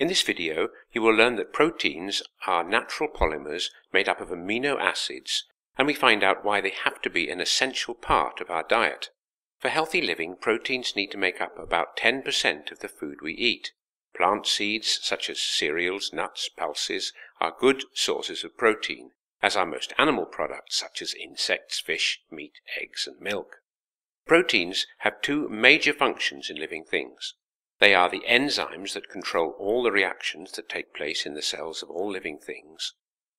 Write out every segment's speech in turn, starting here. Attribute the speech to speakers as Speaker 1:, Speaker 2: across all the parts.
Speaker 1: In this video, you will learn that proteins are natural polymers made up of amino acids, and we find out why they have to be an essential part of our diet. For healthy living, proteins need to make up about 10% of the food we eat. Plant seeds, such as cereals, nuts, pulses, are good sources of protein, as are most animal products, such as insects, fish, meat, eggs, and milk. Proteins have two major functions in living things. They are the enzymes that control all the reactions that take place in the cells of all living things,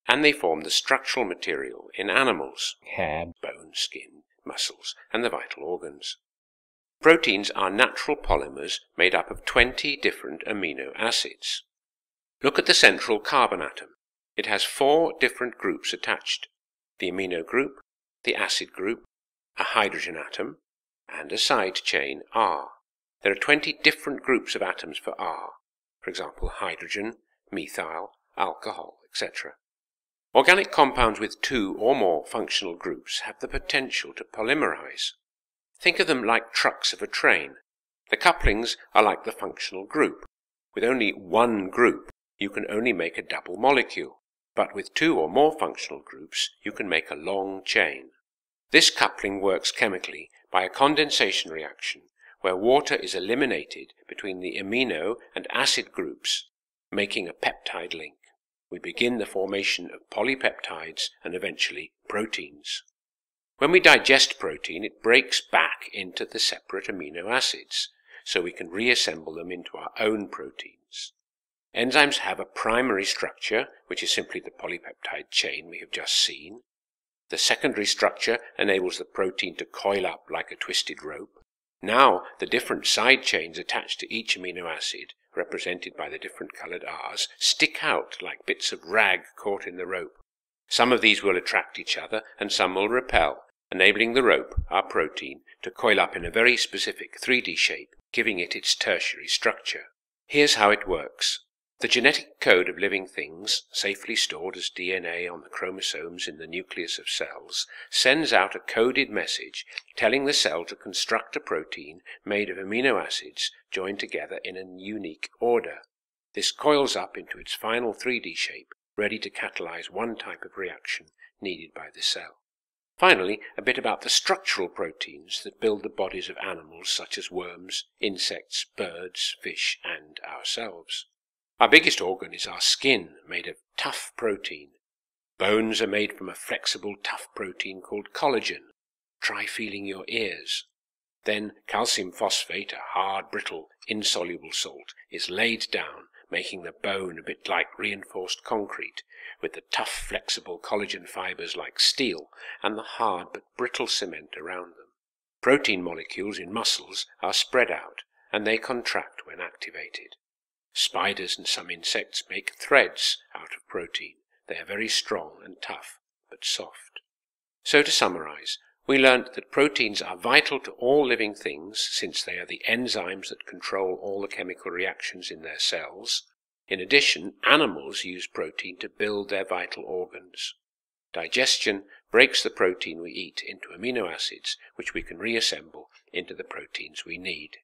Speaker 1: and they form the structural material in animals, hair, bone, skin, muscles, and the vital organs. Proteins are natural polymers made up of 20 different amino acids. Look at the central carbon atom. It has four different groups attached, the amino group, the acid group, a hydrogen atom, and a side chain R. There are 20 different groups of atoms for R, for example, hydrogen, methyl, alcohol, etc. Organic compounds with two or more functional groups have the potential to polymerize. Think of them like trucks of a train. The couplings are like the functional group. With only one group, you can only make a double molecule, but with two or more functional groups, you can make a long chain. This coupling works chemically by a condensation reaction where water is eliminated between the amino and acid groups, making a peptide link. We begin the formation of polypeptides and eventually proteins. When we digest protein, it breaks back into the separate amino acids, so we can reassemble them into our own proteins. Enzymes have a primary structure, which is simply the polypeptide chain we have just seen. The secondary structure enables the protein to coil up like a twisted rope. Now the different side chains attached to each amino acid, represented by the different colored R's, stick out like bits of rag caught in the rope. Some of these will attract each other and some will repel, enabling the rope, our protein, to coil up in a very specific 3D shape, giving it its tertiary structure. Here's how it works. The genetic code of living things, safely stored as DNA on the chromosomes in the nucleus of cells, sends out a coded message telling the cell to construct a protein made of amino acids joined together in a unique order. This coils up into its final 3D shape, ready to catalyze one type of reaction needed by the cell. Finally, a bit about the structural proteins that build the bodies of animals such as worms, insects, birds, fish, and ourselves. Our biggest organ is our skin, made of tough protein. Bones are made from a flexible, tough protein called collagen. Try feeling your ears. Then calcium phosphate, a hard, brittle, insoluble salt, is laid down, making the bone a bit like reinforced concrete, with the tough, flexible collagen fibers like steel and the hard but brittle cement around them. Protein molecules in muscles are spread out, and they contract when activated. Spiders and some insects make threads out of protein. They are very strong and tough, but soft. So to summarize, we learnt that proteins are vital to all living things since they are the enzymes that control all the chemical reactions in their cells. In addition, animals use protein to build their vital organs. Digestion breaks the protein we eat into amino acids, which we can reassemble into the proteins we need.